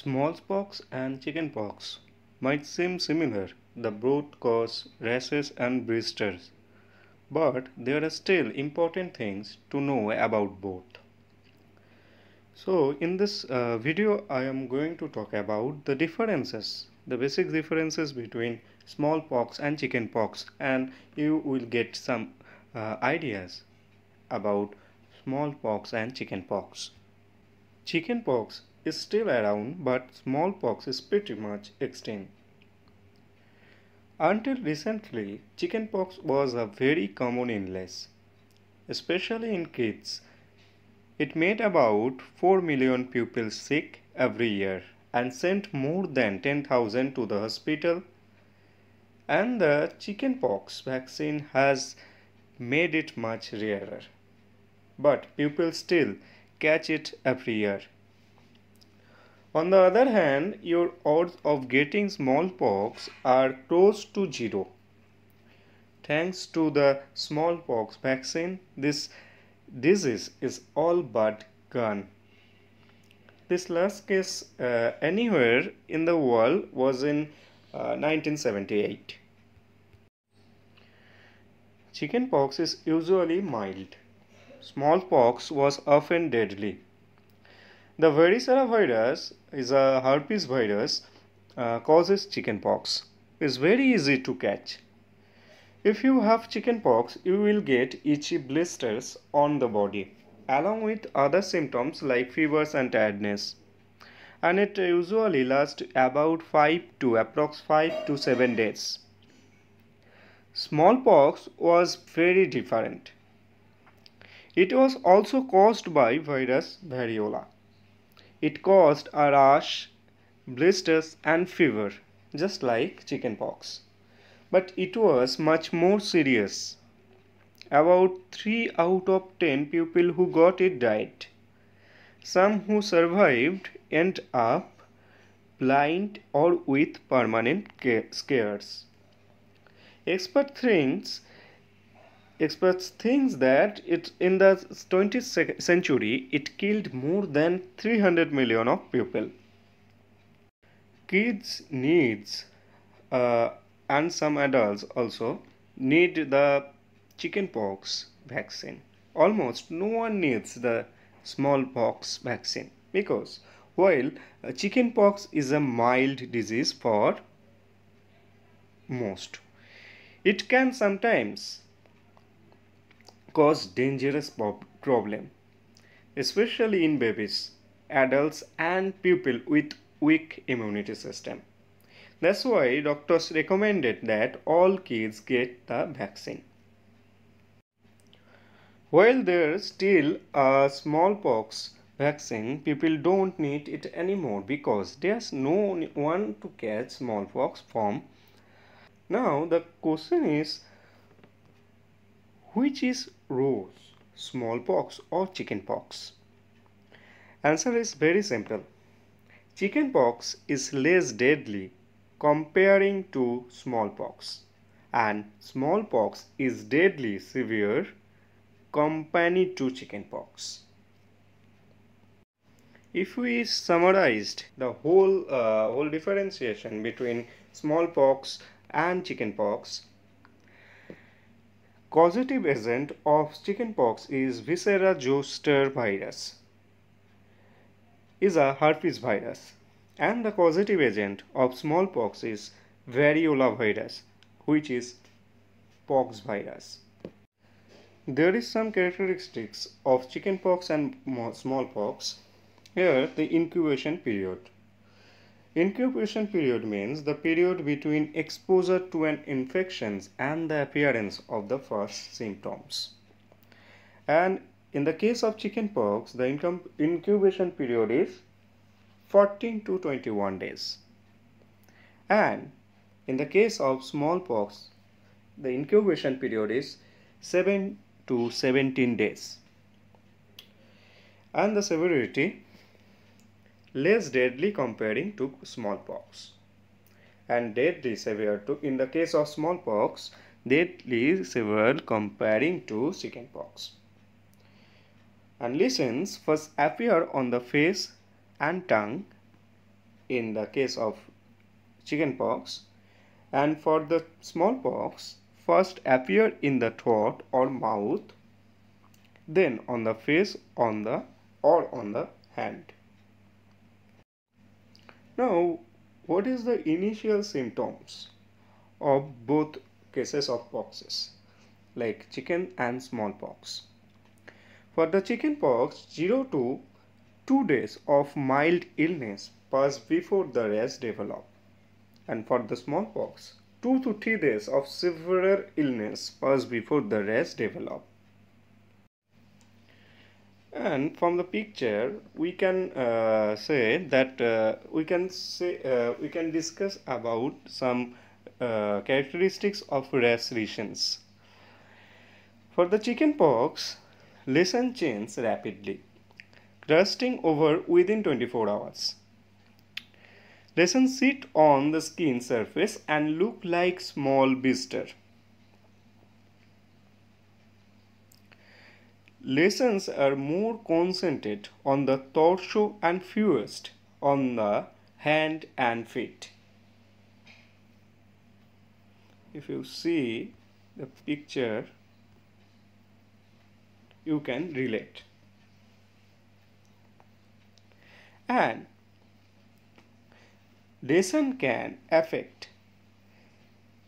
Smallpox and chickenpox might seem similar, the both cause rashes and blisters, but there are still important things to know about both. So in this uh, video I am going to talk about the differences, the basic differences between smallpox and chickenpox and you will get some uh, ideas about smallpox and chickenpox. Chickenpox is still around but smallpox is pretty much extinct. Until recently, chickenpox was a very common illness, especially in kids. It made about 4 million people sick every year and sent more than 10,000 to the hospital. And the chickenpox vaccine has made it much rarer. But people still catch it every year. On the other hand, your odds of getting smallpox are close to zero. Thanks to the smallpox vaccine, this disease is all but gone. This last case uh, anywhere in the world was in uh, 1978. Chickenpox is usually mild. Smallpox was often deadly. The varicella virus is a herpes virus uh, causes chickenpox. It's very easy to catch. If you have chickenpox, you will get itchy blisters on the body along with other symptoms like fevers and tiredness. And it usually lasts about 5 to approx 5 to 7 days. Smallpox was very different. It was also caused by virus variola. It caused a rash, blisters and fever, just like chickenpox. But it was much more serious. About 3 out of 10 people who got it died. Some who survived end up blind or with permanent scares. Expert thinks Experts think that it, in the 20th century it killed more than 300 million of people. Kids needs uh, and some adults also need the chickenpox vaccine. Almost no one needs the smallpox vaccine because while chickenpox is a mild disease for most, it can sometimes cause dangerous problem, especially in babies, adults and people with weak immunity system. That's why doctors recommended that all kids get the vaccine. While there's still a smallpox vaccine, people don't need it anymore because there's no one to catch smallpox from. Now the question is which is worse, smallpox or chickenpox? Answer is very simple. Chickenpox is less deadly comparing to smallpox and smallpox is deadly severe compared to chickenpox. If we summarized the whole uh, whole differentiation between smallpox and chickenpox, Causative agent of chickenpox is Varicella zoster virus is a herpes virus and the causative agent of smallpox is variola virus which is pox virus. There is some characteristics of chickenpox and smallpox. Here the incubation period. Incubation period means the period between exposure to an infection and the appearance of the first symptoms. And in the case of chickenpox, the incubation period is 14 to 21 days. And in the case of smallpox, the incubation period is 7 to 17 days. And the severity less deadly comparing to smallpox. And deadly severe to in the case of smallpox deadly severe comparing to chickenpox. And lesions first appear on the face and tongue in the case of chickenpox. And for the smallpox first appear in the throat or mouth then on the face on the or on the hand now what is the initial symptoms of both cases of poxes? Like chicken and smallpox. For the chickenpox 0 to 2 days of mild illness pass before the rest develop. And for the smallpox, 2 to 3 days of severe illness pass before the rest develop. And from the picture, we can uh, say that uh, we can say uh, we can discuss about some uh, characteristics of rash lesions. For the chickenpox, lesion changes rapidly, crusting over within 24 hours. Lesions sit on the skin surface and look like small blister. Lesions are more concentrated on the torso and fewest on the hand and feet. If you see the picture, you can relate. And Lesion can affect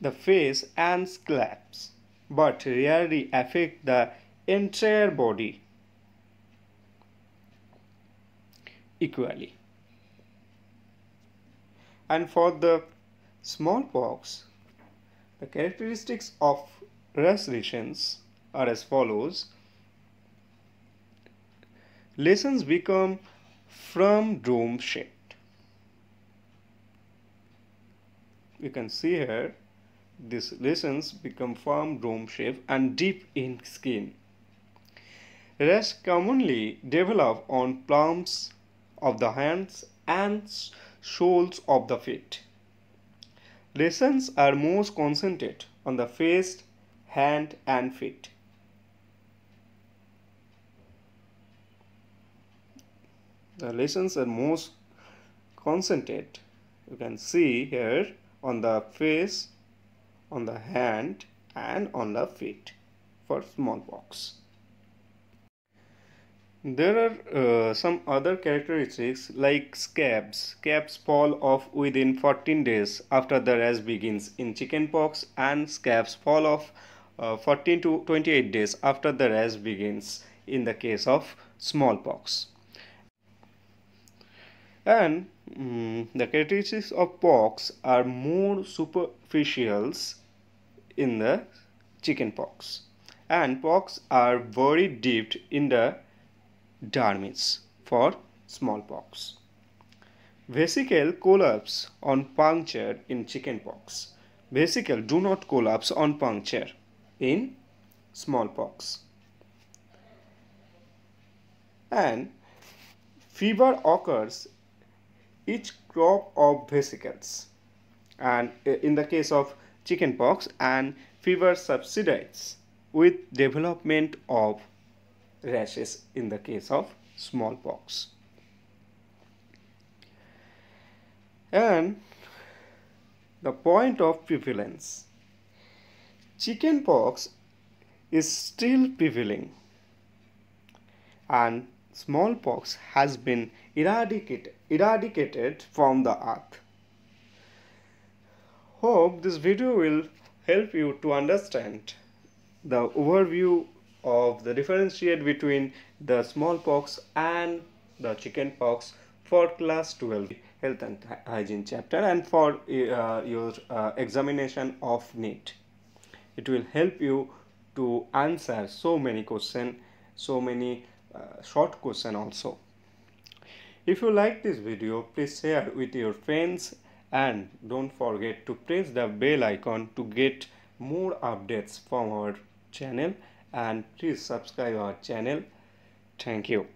the face and scalps but rarely affect the entire body equally. And for the smallpox, the characteristics of rash lesions are as follows. Lesions become from dome shape you can see here these lesions become firm dome shape and deep in skin. Rash commonly develop on palms of the hands and soles of the feet. Lesions are most concentrated on the face, hand and feet. The lesions are most concentrated. You can see here on the face, on the hand and on the feet for smallpox. There are uh, some other characteristics like scabs. Scabs fall off within 14 days after the rash begins in chickenpox and scabs fall off uh, 14 to 28 days after the rash begins in the case of smallpox. And Mm, the characteristics of pox are more superficial in the chicken pox and pox are very deep in the dermis for smallpox. Vesicle collapse on puncture in chickenpox. Vesicle do not collapse on puncture in smallpox. And fever occurs each crop of vesicles and in the case of chickenpox and fever subsides with development of rashes in the case of smallpox. And the point of prevalence. Chickenpox is still prevailing. And smallpox has been eradicated, eradicated from the earth. Hope this video will help you to understand the overview of the differentiate between the smallpox and the chickenpox for class 12 health and hygiene chapter and for uh, your uh, examination of NEET. It will help you to answer so many questions, so many uh, short question also if you like this video please share with your friends and don't forget to press the bell icon to get more updates from our channel and please subscribe our channel. Thank you